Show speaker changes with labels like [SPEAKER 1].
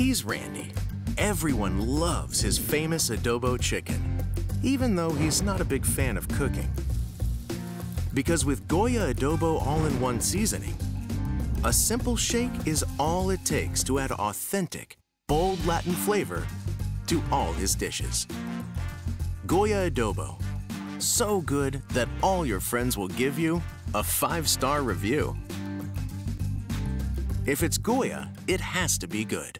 [SPEAKER 1] He's Randy. Everyone loves his famous adobo chicken, even though he's not a big fan of cooking. Because with Goya Adobo all-in-one seasoning, a simple shake is all it takes to add authentic, bold Latin flavor to all his dishes. Goya Adobo, so good that all your friends will give you a five-star review. If it's Goya, it has to be good.